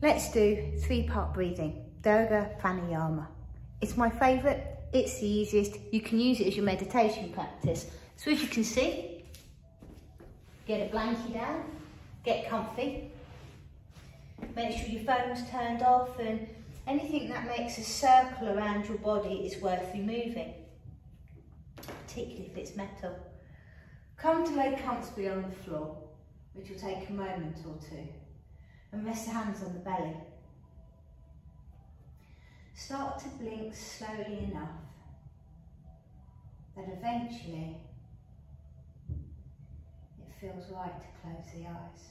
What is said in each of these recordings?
Let's do three-part breathing, Dirga Pranayama. It's my favourite, it's the easiest. You can use it as your meditation practice. So as you can see, get a blankie down, get comfy. Make sure your phone's turned off and anything that makes a circle around your body is worth removing, particularly if it's metal. Come to lay comfortably on the floor, which will take a moment or two and rest the hands on the belly. Start to blink slowly enough that eventually it feels right to close the eyes.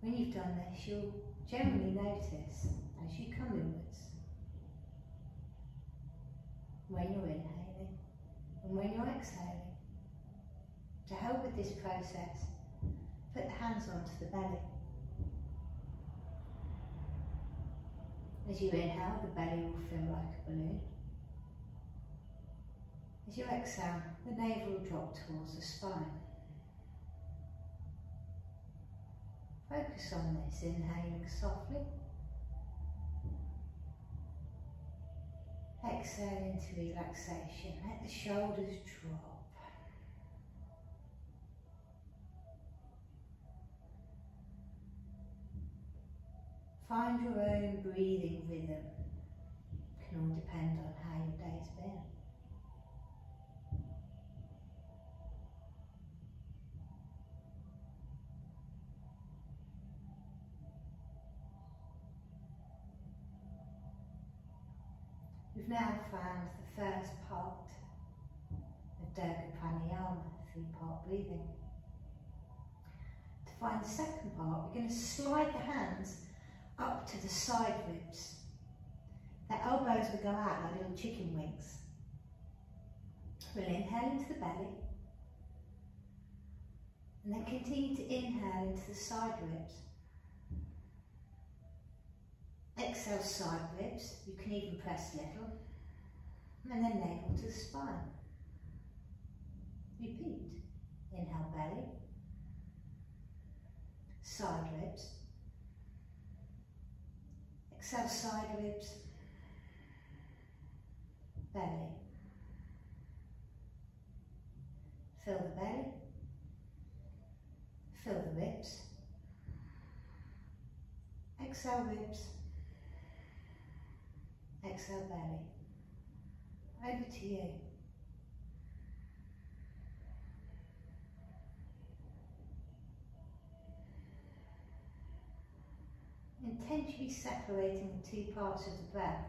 When you've done this, you'll generally notice as you come inwards, when you're inhaling and when you're exhaling, to help with this process, put the hands onto the belly. As you inhale, the belly will feel like a balloon. As you exhale, the navel will drop towards the spine. Focus on this, inhaling softly. Exhale into relaxation. Let the shoulders drop. Find your own breathing rhythm. It can all depend on how your day's been. We've now found the first part of Dirga Pranayama, three-part breathing. To find the second part, we're going to slide the hands up to the side ribs. The elbows will go out like little chicken wings. We'll inhale into the belly. And then continue to inhale into the side ribs. Exhale side ribs, you can even press a little. And then navel to the spine. Repeat. Inhale belly. Side ribs. Exhale side ribs, belly. Fill the belly, fill the ribs. Exhale ribs, exhale belly. Over to you. Intentionally separating the two parts of the breath.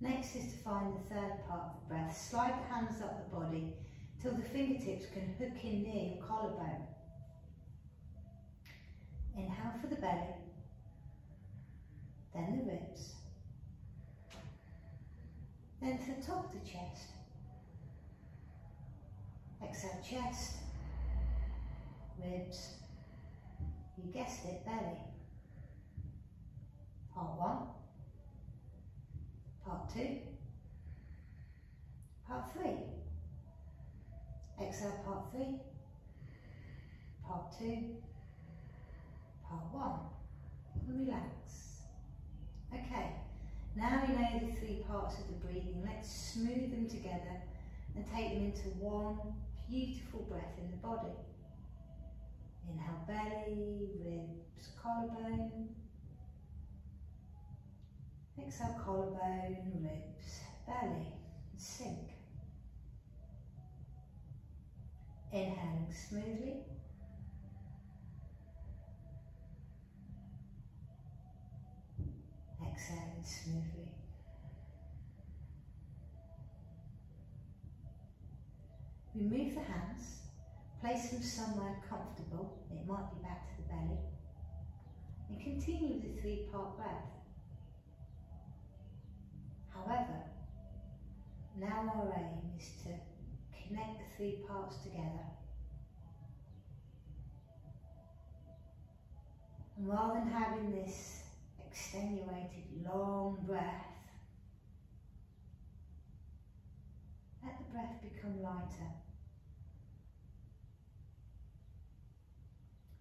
Next is to find the third part of the breath. Slide the hands up the body till the fingertips can hook in near your collarbone. Inhale for the belly, then the ribs, then to the top of the chest. Exhale, chest, ribs, you guessed it, belly. Part one, part two, part three. Exhale, part three, part two, part one. Relax. Okay. Now we know the three parts of the breathing. Let's smooth them together and take them into one beautiful breath in the body. Inhale belly, ribs, collarbone. Exhale collarbone, ribs, belly, and sink. Inhaling smoothly. Exhaling smoothly. Remove the hands, place them somewhere comfortable, it might be back to the belly, and continue the three-part breath. However, now our aim is to connect the three parts together. And rather than having this extenuated, long breath. Let the breath become lighter.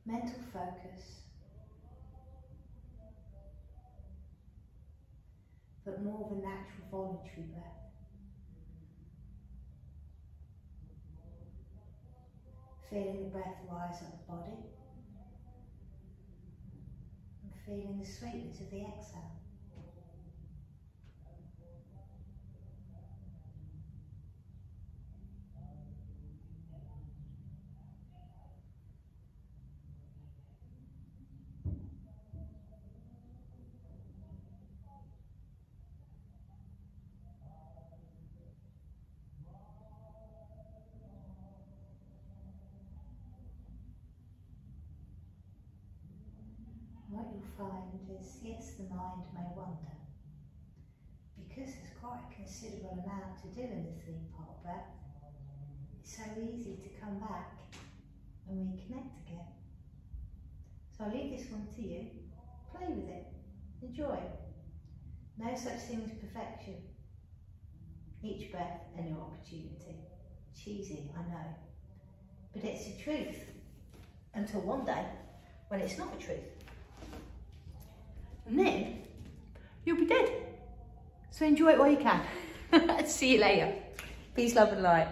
Mental focus. But more of a natural voluntary breath. Feeling the breath rise up the body feeling the sweetness of the exhale. what you'll find is, yes, the mind may wander, because there's quite a considerable amount to do in the three-part breath, it's so easy to come back and reconnect again. So I'll leave this one to you. Play with it. Enjoy. No such thing as perfection. Each breath a new opportunity. Cheesy, I know. But it's the truth. Until one day, when it's not the truth. And then you'll be dead. So enjoy it while you can. See you later. Peace, love and light.